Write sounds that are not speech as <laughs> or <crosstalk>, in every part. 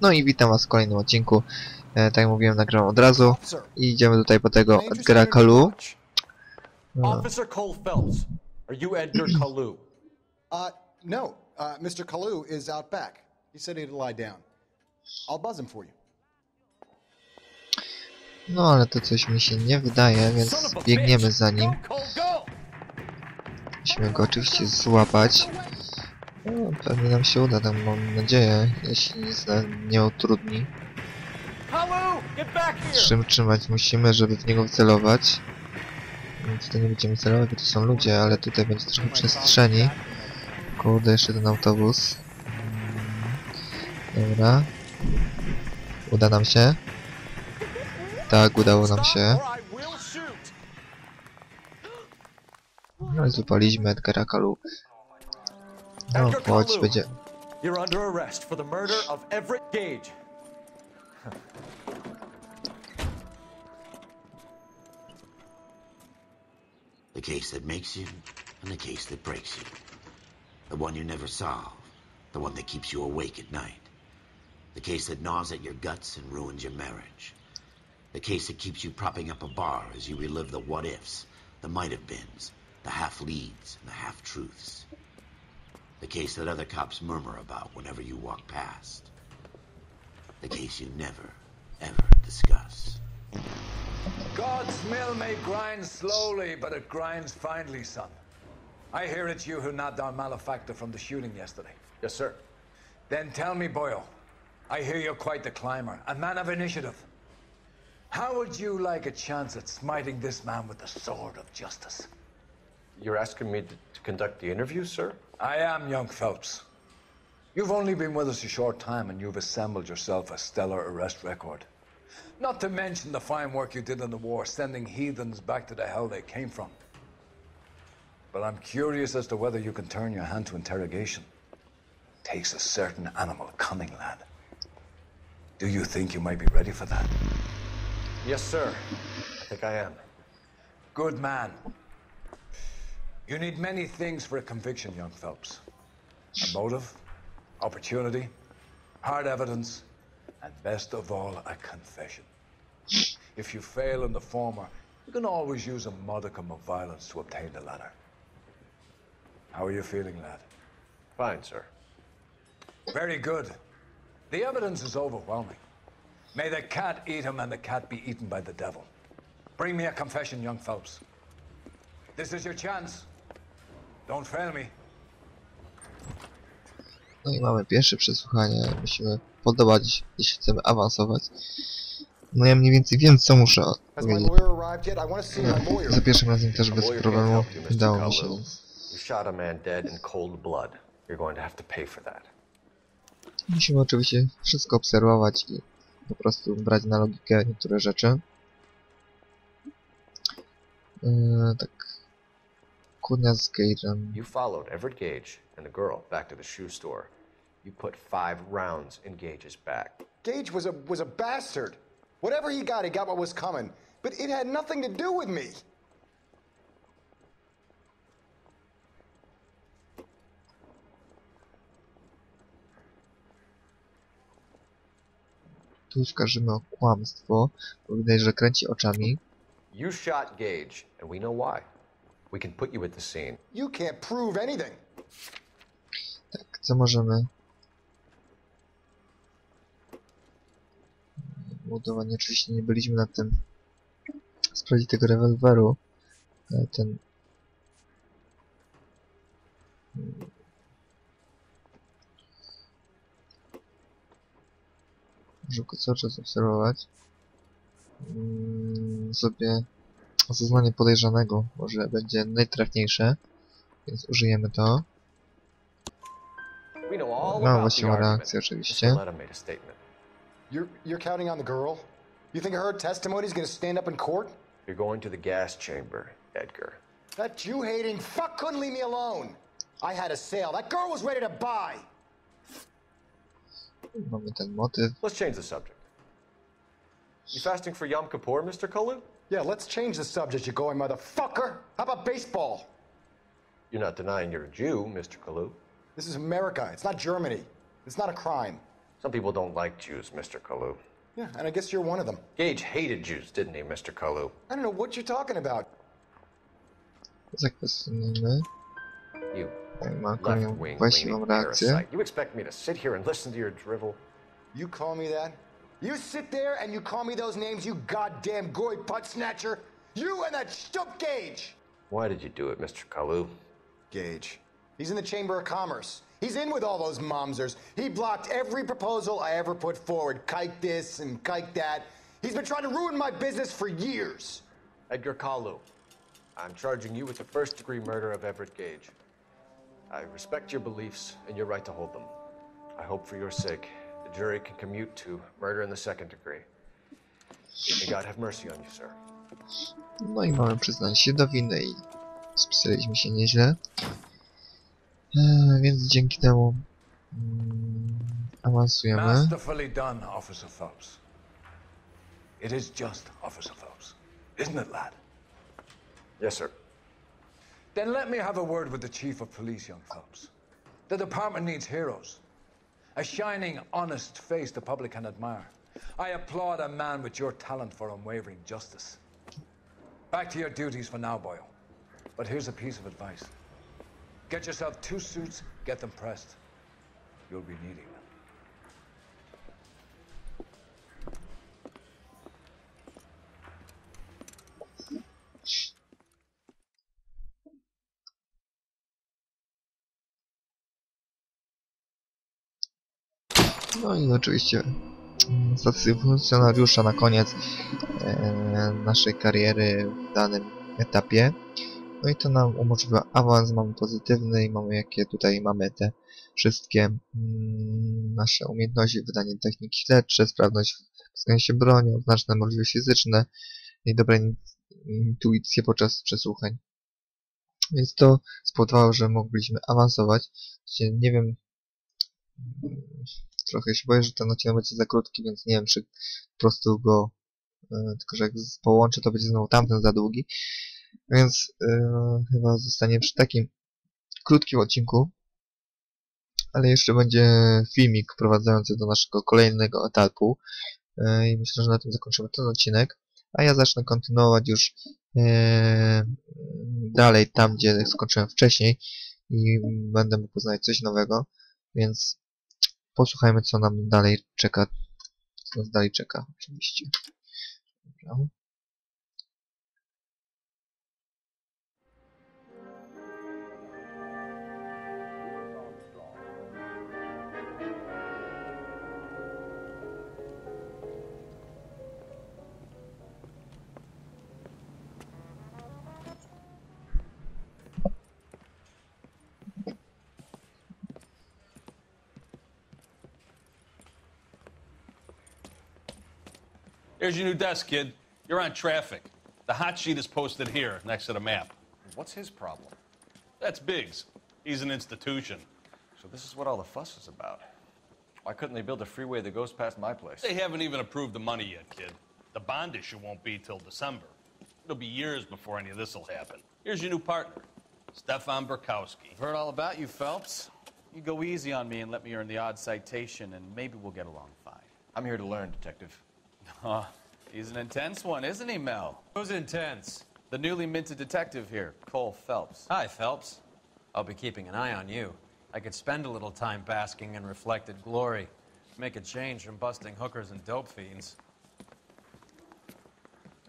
No i witam was w kolejnym odcinku. E, tak jak mówiłem, nagrałem od razu. I idziemy tutaj po tego Edgara Kalu. No, Officer Cole Phelps, are you Edgar <clears throat> Kalu? Uh, no. Uh, Mr. Kalu is out back. He said he'd lie down. I'll buzz him for you. no ale to coś mi się nie wydaje, więc biegniemy za nim. Musimy go oczywiście złapać. No, pewnie nam się uda, tam mam nadzieję, jeśli nic nie utrudni. Czym trzymać musimy, żeby w niego celować. No, Tutaj nie będziemy celować, bo to są ludzie, ale tutaj będzie trochę przestrzeni. Kurde, jeszcze ten autobus. Dobra. Uda nam się. Tak, udało nam się. No i zupaliśmy Edgara Kalu. Oh, no, Edgar chodź, Kalou. You're under arrest for the murder of Everett Gage. The case that makes you and the case that breaks you. The one you never solve. The one that keeps you awake at night. The case that gnaws at your guts and ruins your marriage. The case that keeps you propping up a bar as you relive the what ifs, the might have beens, the half leads, and the half truths. The case that other cops murmur about whenever you walk past. The case you never, ever discuss. God's mill may grind slowly, but it grinds finely, son. I hear it's you who nabbed our malefactor from the shooting yesterday. Yes, sir. Then tell me, Boyle, I hear you're quite the climber, a man of initiative. How would you like a chance at smiting this man with the sword of justice? You're asking me to, to conduct the interview, sir? I am young Phelps. You've only been with us a short time and you've assembled yourself a stellar arrest record. Not to mention the fine work you did in the war, sending heathens back to the hell they came from. But I'm curious as to whether you can turn your hand to interrogation. It Takes a certain animal cunning, lad. Do you think you might be ready for that? Yes, sir. I think I am. Good man. You need many things for a conviction, young Phelps. A motive, opportunity, hard evidence, and best of all, a confession. If you fail in the former, you can always use a modicum of violence to obtain the latter. How are you feeling, lad? Fine, sir. Very good. The evidence is overwhelming. May the cat eat him and the cat be eaten by the devil. Bring me a confession, young Phelps. This is your chance. Don't fail me. No i mamy pierwsze przesłuchanie. Musimy podobać, jeśli chcemy awansować. No ja mniej więcej wiem, co muszę Has my odpowiedzieć. lawyer arrived yet? I want to see my lawyer. Za pierwszym razem też A bez lawyer can't problemu help you, Mr. udało mi się. Kalou. You shot a man dead in cold blood. You're going to have to pay for that. Musimy oczywiście wszystko obserwować i po prostu brać na logikę niektóre rzeczy. Yy, tak. Kłótnia z Gage'em. You followed Everett Gage and the girl back to the shoe store. You put five rounds in Gage's back. Gage was a was a bastard. Whatever he got, he got what was coming. But it had nothing to do with me. Tu skarżymy o kłamstwo, bo widać, że kręci oczami. You shot Gage, and we know why. We can put you at the scene. You can't prove anything. Tak, co możemy? Budowanie, oczywiście nie byliśmy nad tym sprawdzić tego rewolweru. ale Ten... Muszę go cały czas obserwować. Mm, Sobie zeznanie podejrzanego może będzie najtrafniejsze, więc użyjemy to. No argument. reakcję oczywiście. You're you're counting on the girl? You think her testimony is going to stand up in court? You're going to the gas chamber, Edgar. That Jew-hating fuck couldn't leave me alone. I had a sale. That girl was ready to buy. Mamy ten motyw. Let's change the subject. You fasting for Yom Kippur, Mr. Kalou? Yeah, let's change the subject, you going motherfucker. How about baseball? You're not denying you're a Jew, Mr. Kalou. This is America. It's not Germany. It's not a crime. Some people don't like Jews, Mr. Kalou. Yeah, and I guess you're one of them. Gage hated Jews, didn't he, Mr. Kalou? I don't know what you're talking about. Zakwestionujmy. You Tak, ma kolejną left-wing właściwą leaning parasite. You expect me to sit here and listen to your drivel? You call me that? You sit there and you call me those names, you goddamn goy putt snatcher? You and that stump Gage! Why did you do it, Mr. Kalou? Gage. He's in the Chamber of Commerce. He's in with all those momsers. He blocked every proposal I ever put forward. Kike this and kike that. He's been trying to ruin my business for years. Edgar Kalou. I'm charging you with the first degree murder of Everett Gage. I respect your beliefs and your right to hold them. I hope for your sake jury can commute to murder in the second degree. May God have mercy on you, sir. No i mamy przyznanie się do winy i spisaliśmy się nieźle. Eee, więc dzięki temu mm, awansujemy. Masterfully done, Officer Phelps. It is just Officer Phelps. Isn't it, lad? Yes, sir. Then let me have a word with the Chief of Police, young Phelps. The department needs heroes. A shining, honest face the public can admire. I applaud a man with your talent for unwavering justice. Back to your duties for now, Boyle. But here's a piece of advice. Get yourself two suits, get them pressed. You'll be needing No i oczywiście mm, stacji funkcjonariusza na koniec e, naszej kariery w danym etapie. No i to nam umożliwia awans, mamy pozytywny i mamy jakie tutaj mamy te wszystkie mm, nasze umiejętności, wydanie techniki śledcze, sprawność w względzie broni, znaczne możliwości fizyczne i dobre in- intuicje podczas przesłuchań. Więc to spowodowało, że mogliśmy awansować. Nie wiem, mm, trochę. Się boję, że ten odcinek będzie za krótki, więc nie wiem, czy po prostu go, e, tylko że jak połączę, to będzie znowu tamten za długi. Więc e, chyba zostanie przy takim krótkim odcinku, ale jeszcze będzie filmik wprowadzający do naszego kolejnego etapu. E, i myślę, że na tym zakończymy ten odcinek, a ja zacznę kontynuować już dalej tam, gdzie skończyłem wcześniej. I będę mógł poznać coś nowego, więc posłuchajmy, co nam dalej czeka. Co nas dalej czeka, oczywiście. Dobra. Here's your new desk, kid. You're on traffic. The hot sheet is posted here, next to the map. What's his problem? That's Biggs. He's an institution. So this is what all the fuss is about. Why couldn't they build a freeway that goes past my place? They haven't even approved the money yet, kid. The bond issue won't be till December. It'll be years before any of this will happen. Here's your new partner, Stefan Bekowsky. I've heard all about you, Phelps. You go easy on me and let me earn the odd citation, and maybe we'll get along fine. I'm here to learn, Detective. Huh. He's an intense one, isn't he, Mel? Who's intense? The newly minted detective here, Cole Phelps. Hi, Phelps. I'll be keeping an eye on you. I could spend a little time basking in reflected glory. Make a change from busting hookers and dope fiends.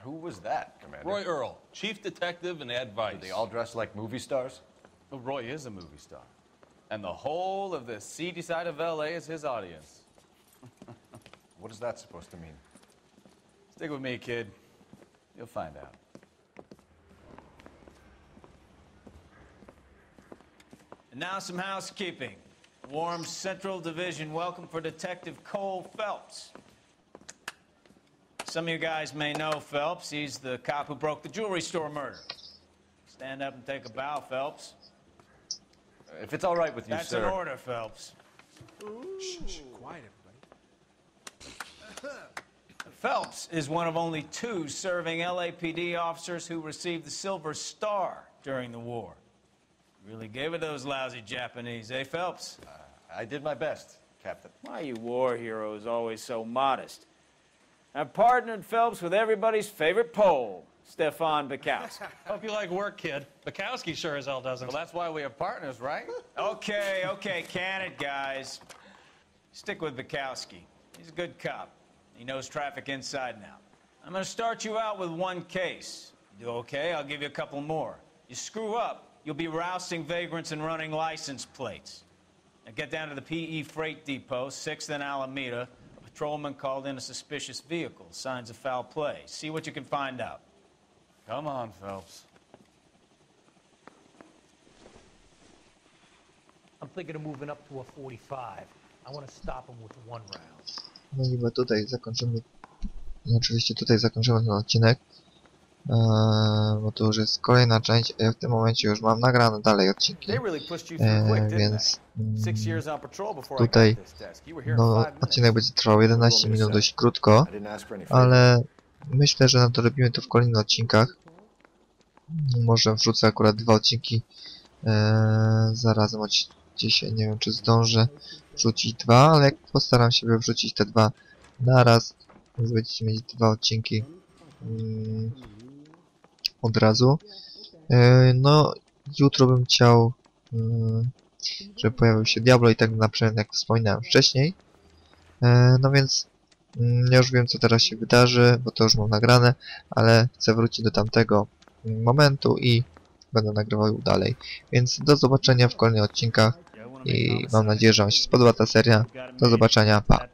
Who was that, Commander? Roy Earle, chief detective and advice. Did they all dress like movie stars? Well, Roy is a movie star. And the whole of the seedy side of LA is his audience. <laughs> What is that supposed to mean? Stick with me, kid. You'll find out. And now some housekeeping. Warm Central Division welcome for Detective Cole Phelps. Some of you guys may know Phelps. He's the cop who broke the jewelry store murder. Stand up and take a bow, Phelps. If it's all right with you, That's sir. That's an order, Phelps. Quiet, everybody. <laughs> Phelps is one of only two serving LAPD officers who received the Silver Star during the war. Really gave it to those lousy Japanese, eh, Phelps? I did my best. Captain. Why are you war heroes always so modest? I've partnered Phelps with everybody's favorite Pole, Stefan Bekowsky. <laughs> Hope you like work, kid. Bekowsky sure as hell doesn't. Well, that's why we have partners, right? <laughs> okay, okay, can it, guys. Stick with Bekowsky. He's a good cop. He knows traffic inside and out. I'm gonna start you out with one case. You do okay? I'll give you a couple more. You screw up, you'll be rousting vagrants and running license plates. Now get down to the PE Freight Depot, 6th and Alameda. A patrolman called in a suspicious vehicle. Signs of foul play. See what you can find out. Come on, Phelps. I'm thinking of moving up to a 45. I want to stop him with one round. No i chyba tutaj zakończymy. I oczywiście tutaj zakończymy ten odcinek. Eee, bo to już jest kolejna część. Ja w tym momencie już mam nagrane dalej odcinki. Eee, więc mm, tutaj no, odcinek będzie trwał 11 minut dość krótko, ale myślę, że nadrobimy to w kolejnych odcinkach. Może wrzucę akurat dwa odcinki eee, zarazem, choć dzisiaj nie wiem czy zdążę wrzucić dwa, ale postaram się wrzucić te dwa naraz, więc będziecie mieć dwa odcinki mm, od razu. Eee, no, jutro bym chciał, mm, żeby pojawił się Diablo i tak na przykład jak wspominałem wcześniej. Eee, no więc mm, ja już wiem co teraz się wydarzy, bo to już mam nagrane, ale chcę wrócić do tamtego momentu i będę nagrywał dalej. Więc do zobaczenia w kolejnych odcinkach i mam nadzieję, że Wam się spodoba ta seria. Do zobaczenia, pa!